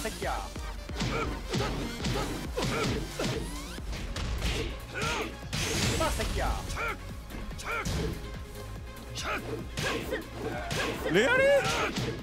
새끼야마새끼야레알이